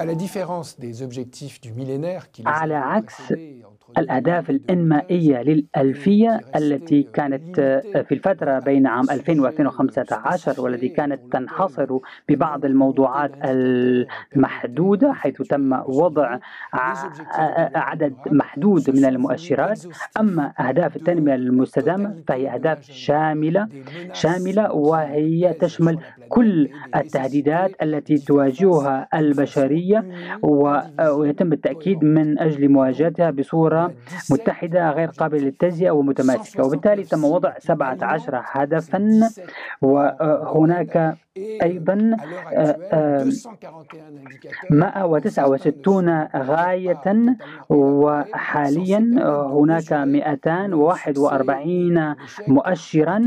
à la différence des objectifs du millénaire qui les à l'axe الأهداف الإنمائية للألفية التي كانت في الفترة بين عام 2000 و 2015 والتي كانت تنحصر ببعض الموضوعات المحدودة حيث تم وضع عدد محدود من المؤشرات. أما أهداف التنمية المستدامة فهي أهداف شاملة شاملة وهي تشمل كل التهديدات التي تواجهها البشرية ويتم التأكيد من أجل مواجهتها بصورة متحدة غير قابلة للتجزئة ومتماسكة. وبالتالي تم وضع 17 هدفا وهناك أيضا 169 آه، آه، غاية وحاليا هناك 241 مؤشرا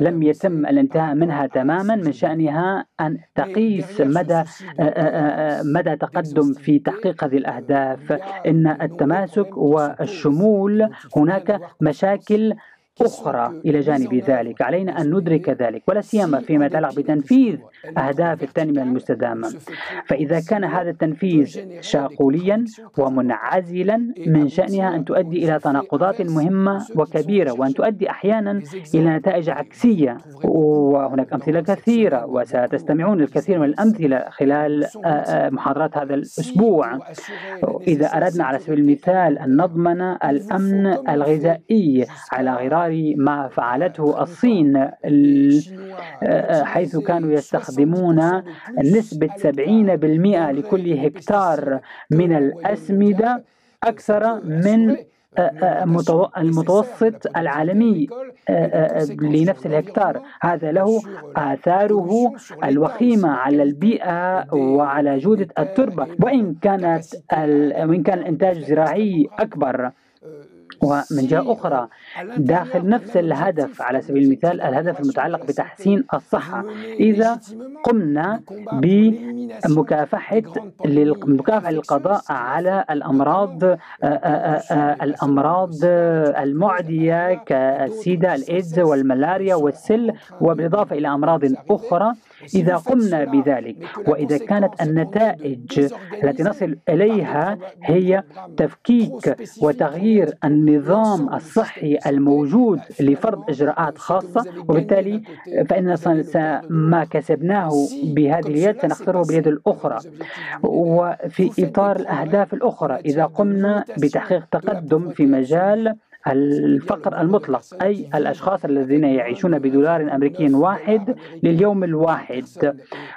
لم يتم الانتهاء منها تماما من شأنها أن تقيس مدى آه، مدى تقدم في تحقيق هذه الأهداف. إن التماسك والشمول هناك مشاكل أخرى إلى جانب ذلك. علينا أن ندرك ذلك ولا سيما فيما يتعلق بتنفيذ أهداف التنمية المستدامة. فإذا كان هذا التنفيذ شاقوليا ومنعزلا من شأنها أن تؤدي إلى تناقضات مهمة وكبيرة وأن تؤدي أحيانا إلى نتائج عكسية. وهناك أمثلة كثيرة وستستمعون الكثير من الأمثلة خلال آه، آه، محاضرات هذا الأسبوع. إذا أردنا على سبيل المثال أن نضمن الأمن الغذائي على غرار ما فعلته الصين آه، حيث كانوا يستخدمون نسبة 70% لكل هكتار من الأسمدة أكثر من المتوسط العالمي لنفس الهكتار. هذا له آثاره الوخيمة على البيئة وعلى جودة التربة وإن كانت وإن كان الإنتاج الزراعي أكبر. ومن جهة أخرى داخل نفس الهدف على سبيل المثال الهدف المتعلق بتحسين الصحة. إذا قمنا بمكافحة للمكافحة للقضاء على الأمراض آه، آه، آه، الأمراض المعدية كالسيدا الإيدز والملاريا والسل وبالإضافة إلى أمراض أخرى إذا قمنا بذلك وإذا كانت النتائج التي نصل إليها هي تفكيك وتغيير النظام الصحي الموجود لفرض إجراءات خاصة. وبالتالي فإن ما كسبناه بهذه اليد سنخسره باليد الأخرى. وفي إطار الأهداف الأخرى إذا قمنا بتحقيق تقدم في مجال الفقر المطلق أي الأشخاص الذين يعيشون بدولار أمريكي واحد لليوم الواحد.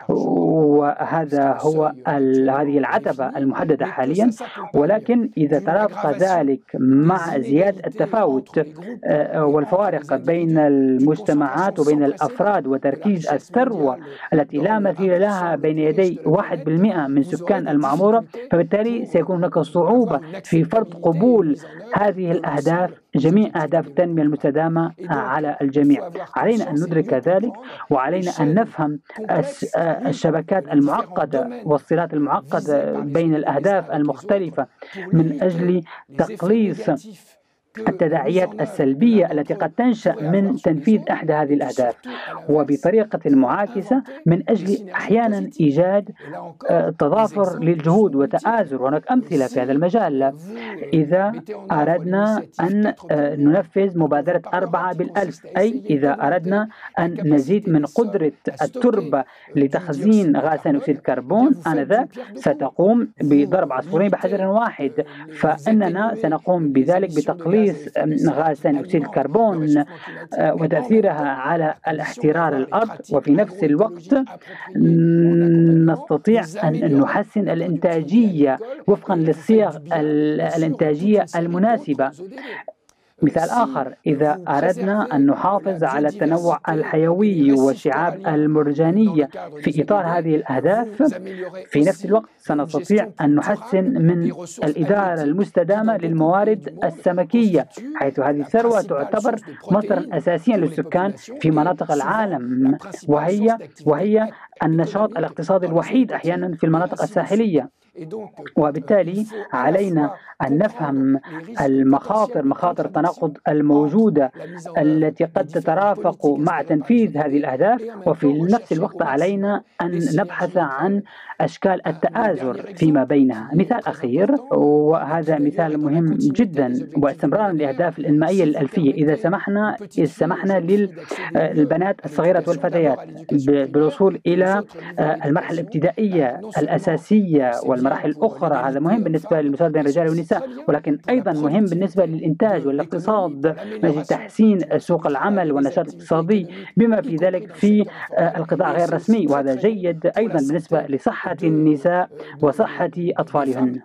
وهذا هو هذه العتبة المحددة حاليا. ولكن إذا ترافق ذلك مع زيادة التفاوت آه، والفوارق بين المجتمعات وبين الأفراد وتركيز الثروة التي لا مثيل لها بين يدي 1% من سكان المعمورة فبالتالي سيكون هناك صعوبة في فرض قبول هذه الأهداف جميع أهداف التنمية المستدامة على الجميع. علينا أن ندرك ذلك وعلينا أن نفهم الشبكات المعقدة والصلات المعقدة بين الأهداف المختلفة من أجل تقليص التداعيات السلبية التي قد تنشأ من تنفيذ إحدى هذه الأهداف. وبطريقة معاكسة من أجل أحيانا إيجاد آه، تضافر للجهود وتآزر. وهناك أمثلة في هذا المجال. إذا أردنا أن آه، ننفذ مبادرة أربعة بالألف أي إذا أردنا أن نزيد من قدرة التربة لتخزين غاز ثاني أكسيد الكربون آنذاك ستقوم بضرب عصفورين بحجر واحد. فإننا سنقوم بذلك بتقليل تخليص غاز ثاني أكسيد الكربون آه، وتأثيرها على الاحترار الأرض. وفي نفس الوقت نستطيع أن نحسن الإنتاجية وفقا للصيغ الإنتاجية المناسبة. مثال آخر. إذا أردنا أن نحافظ على التنوع الحيوي والشعاب المرجانية في إطار هذه الأهداف في نفس الوقت سنستطيع أن نحسن من الإدارة المستدامة للموارد السمكية حيث هذه الثروة تعتبر مصدرا أساسيا للسكان في مناطق العالم. وهي وهي النشاط الاقتصادي الوحيد أحيانا في المناطق الساحلية. وبالتالي علينا أن نفهم المخاطر مخاطر التناقض الموجودة التي قد تترافق مع تنفيذ هذه الأهداف وفي نفس الوقت علينا أن نبحث عن أشكال التآزر فيما بينها. مثال أخير وهذا مثال مهم جدا واستمرارا لأهداف الإنمائية الألفية. إذا سمحنا إذا سمحنا للبنات الصغيرة والفتيات بالوصول إلى المرحلة الابتدائية الأساسية والمراحل الأخرى. هذا مهم بالنسبة للمساواة بين الرجال والنساء ولكن أيضا مهم بالنسبة للإنتاج والاقتصاد من أجل تحسين سوق العمل والنشاط الاقتصادي بما في ذلك في القطاع غير الرسمي وهذا جيد أيضا بالنسبة لصحة النساء وصحة أطفالهن.